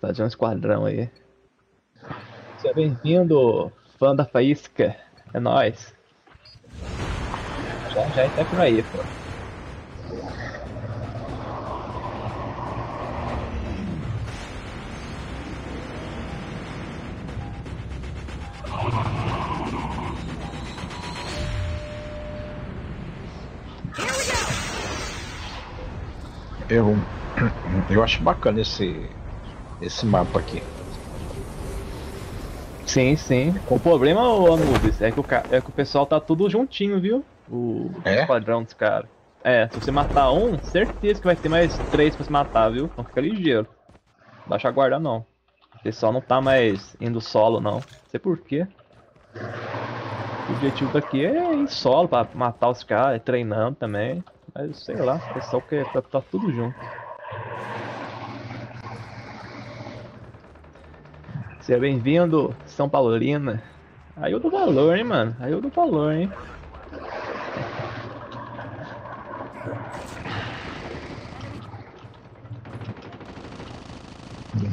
Fazer um esquadrão aí. Seja bem-vindo, fã da Faísca. É nóis. Já já tá por aí, pô. Eu, eu acho bacana esse, esse mapa aqui. Sim, sim. O problema, ô Anubis, é que o, ca- é que o pessoal tá tudo juntinho, viu? O É? esquadrão dos caras. É, se você matar um, certeza que vai ter mais três pra se matar, viu? Então fica ligeiro. Não baixa a guarda não. O pessoal não tá mais indo solo não. Não sei por quê. O objetivo daqui é ir solo pra matar os caras, é treinando também. Mas sei lá, o pessoal quer tá, tá tudo junto. Seja bem-vindo, São Paulina. Aí eu dou valor, hein, mano. Aí eu dou valor, hein.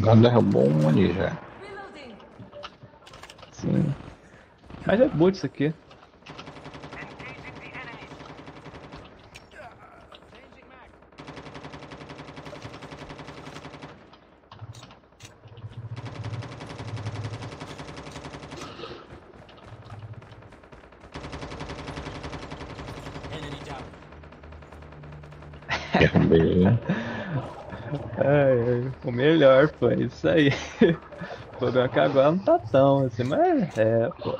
Já derrubou um ali já. Sim. Mas é boot isso aqui. O melhor, pô, é isso aí. O problema é que agora não tá tão assim, mas é, pô.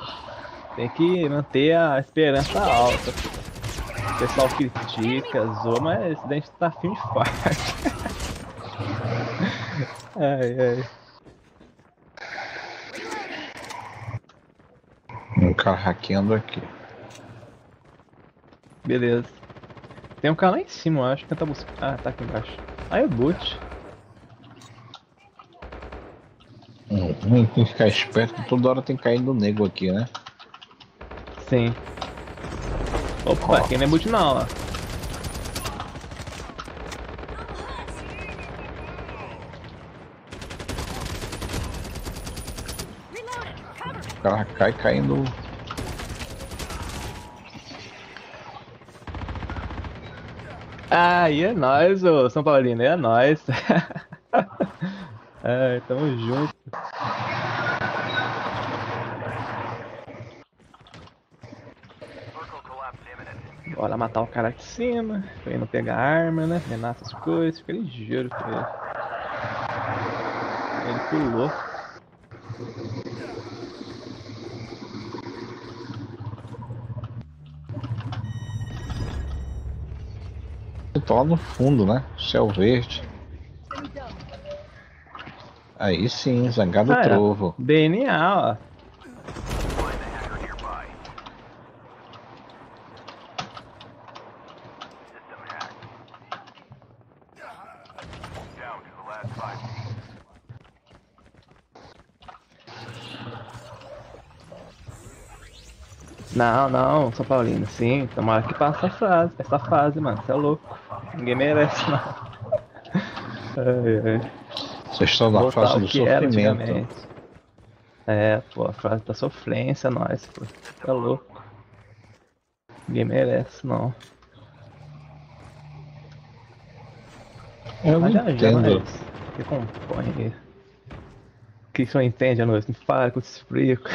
Tem que manter a esperança alta. pô. O pessoal critica, zoa, mas a gente tá firme e forte. Ai, ai. Um cara hackeando aqui. Beleza. Tem um cara lá em cima, eu acho. Tenta buscar. Ah, tá aqui embaixo. Aí é boot. Hum, tem que ficar esperto, toda hora tem caindo nego aqui, né? Sim. Opa, aqui não é boot não, ó. O cara cai caindo. Aí é nóis, ô São Paulino, é nóis. Ai, tamo junto. Bora matar o cara aqui em cima, pra ele não pegar arma, né? Renar essas coisas, fica ligeiro pra ele. Ele pulou. Tô lá no fundo, né? Céu verde. Aí sim, zangado Ah, é. trovo. DNA, ó. Não, não, São Paulino, sim, tomara que passe essa fase, essa fase, mano, você é louco. Ninguém merece, não. Ai, ai. Vocês estão na Voltar fase do sofrimento. É, pô, a fase da sofrência, nós, pô. É louco. Ninguém merece, não. Eu não Mas entendo. Que compõe aí. O que você não entende, nós? Me fala que eu te explico.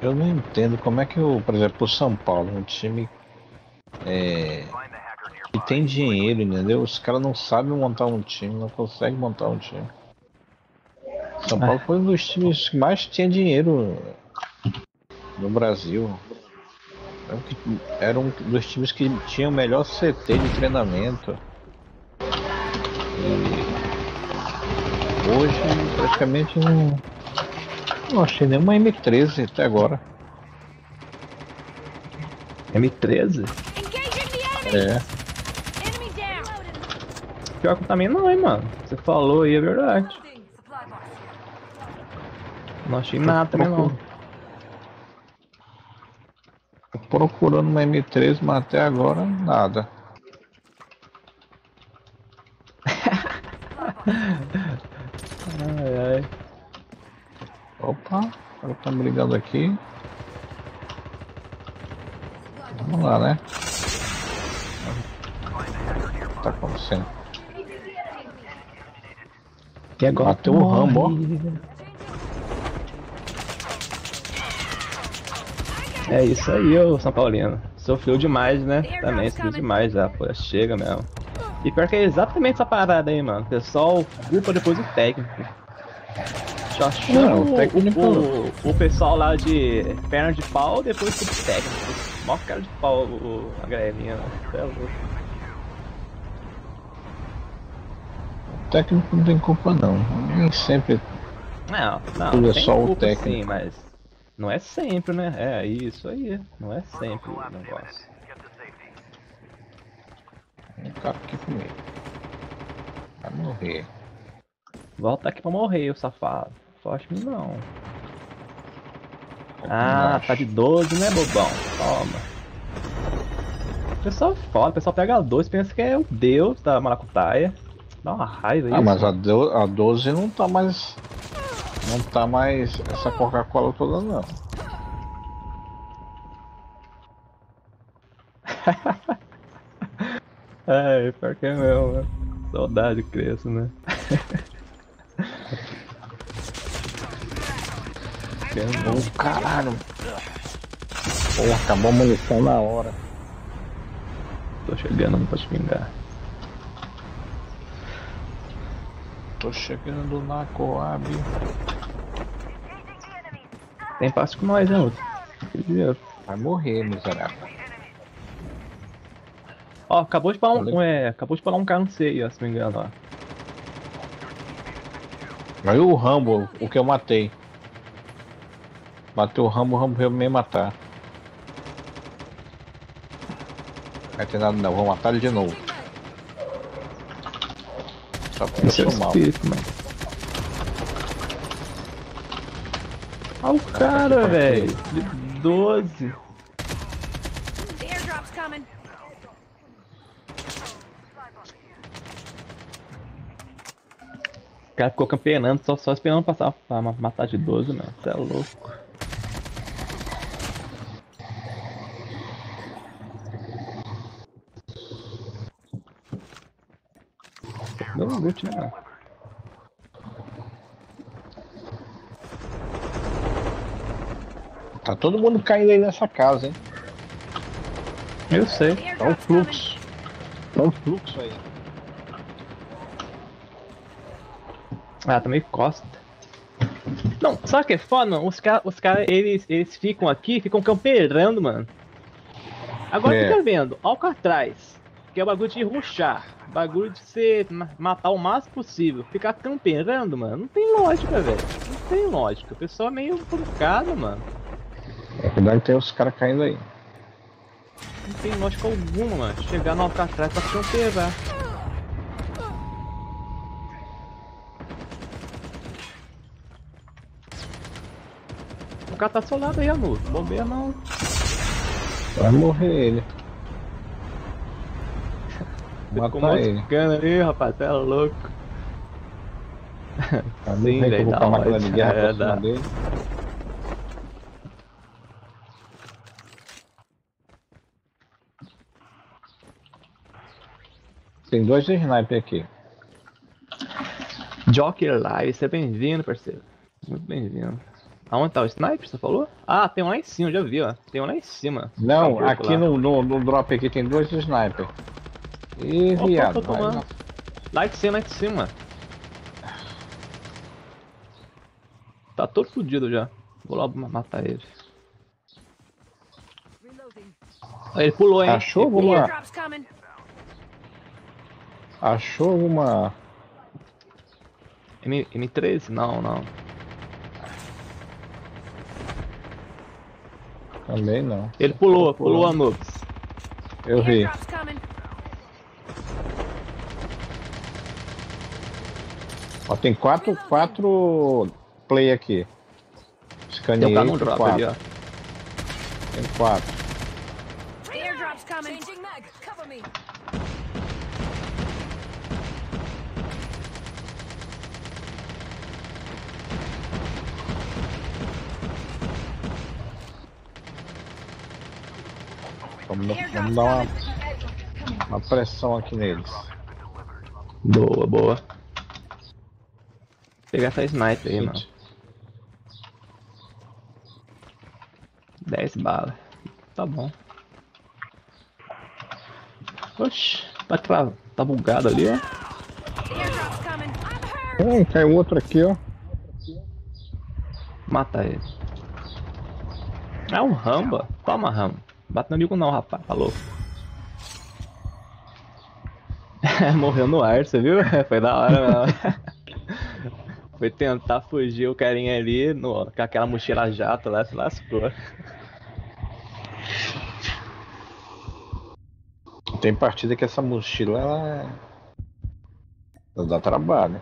Eu não entendo como é que o, por exemplo, o São Paulo, um time é, que tem dinheiro, entendeu? Os caras não sabem montar um time, não conseguem montar um time. São Paulo foi um dos times que mais tinha dinheiro no Brasil. Era um que- Era um dos times que tinha o melhor CT de treinamento. E hoje praticamente não, não achei nenhuma M13 até agora. M13? Engaging the enemy. É. Pior que também não, hein, mano. Você falou aí, é verdade. Não achei nada também não. Tô procurando uma M13, mas até agora nada. Ai, ai. Opa, o cara tá brigando aqui. Vamos lá, né? Tá acontecendo? E agora Bateu o Rambo, ó. É isso aí, ô São Paulino. Sofreu demais, né? Também, sofreu demais já, pô. Chega mesmo. E pior que é exatamente essa parada aí, mano. O pessoal culpa depois o técnico. Já chama Não, o técnico- o, o pessoal lá de perna de pau, depois o técnico. Mó cara de pau o, a galerinha, mano. Cê é louco. Técnico não tem culpa não. Nem sempre. Não, não, Tudo é só o técnico. sim, mas não é sempre, né? É isso aí, não é sempre o negócio. Um cara aqui comigo. Vai morrer. Volta aqui pra morrer, o safado. Forte não. Ah, tá de 12, né, bobão? Toma. O pessoal é foda, o pessoal pega 12 pensa que é o deus da maracutaia. Dá uma raiva Ah, isso. mas a, do, a 12 não tá mais. Não tá mais essa Coca-Cola toda não. Ai, pior que é meu, mano. Saudade cresço, né? Ô caralho! Pô, acabou a munição na hora. Tô chegando, não pode pingar. Tô chegando na Coab. Tem passo com nós, né, outro? Dinheiro. Vai morrer, miserável. Ó, acabou de falar um, é, acabou de falar um cara no C se não me engano, ó. Aí o Rambo, o que eu matei. Bateu o Rambo, o Rambo veio me matar. Vai ter nada não, vou matar ele de novo. Só porque eu é sou mal. espírito, mano. Olha o cara, velho. De 12. The airdrop's coming. O cara ficou campeonando, só, só esperando passar pra ma- matar de 12, mano. Você é louco. Mano? Tá todo mundo caindo aí nessa casa, hein? Eu sei. Tá um fluxo. Tá um fluxo aí. Ah, tá meio costa. Não, o que é foda? Os caras, os cara, eles, eles ficam aqui, ficam camperando, mano. Agora É. fica vendo, Alcatraz, que é o bagulho de ruxar, bagulho de você ma- matar o máximo possível, ficar camperando, mano, não tem lógica, velho. Não tem lógica. O pessoal é meio complicado, mano. Na verdade tem os caras caindo aí. Não tem lógica alguma, mano. Chegar no Alcatraz pra camperar. O cara tá solado aí, amor. Bobeia não. Vai morrer ele. Ficou Matar ele. moscando ali, rapaz. Você é louco. Vai Sim, velho, de guerra É, dá. dele. Tem dois sniper aqui. Jockey Live, seja bem-vindo, parceiro. Muito bem-vindo. Aonde tá o sniper, você falou? Ah, tem um lá em cima, já vi, ó. Tem um lá em cima. Não, Tá aqui no, no, no drop aqui tem dois sniper. Ih, viado. lá. Em cima, lá em cima. Tá todo fudido já. Vou lá ma- matar ele. Ele pulou, hein? Achou alguma. Achou alguma. M, M13? Não, não. Também não. Ele pulou, pulando. pulou Anubis. Eu The vi. Ó, tem quatro, quatro play aqui. Scaninho. tem quatro. Tem quatro. Vamos, vamos dar uma, uma pressão aqui neles. Boa, boa. Vou pegar essa sniper aí, mano. 10 balas. Tá bom. Oxi, tá, tra... tá bugado ali, ó. Ah, caiu outro aqui, ó. Mata ele. É um ramba? Toma ramba. Bate no amigo não, rapaz. Falou. Morreu no ar, você viu? Foi da hora mesmo. Foi tentar fugir o carinha ali no, com aquela mochila jato lá, se lascou. Tem partida que essa mochila ela, é- ela dá trabalho.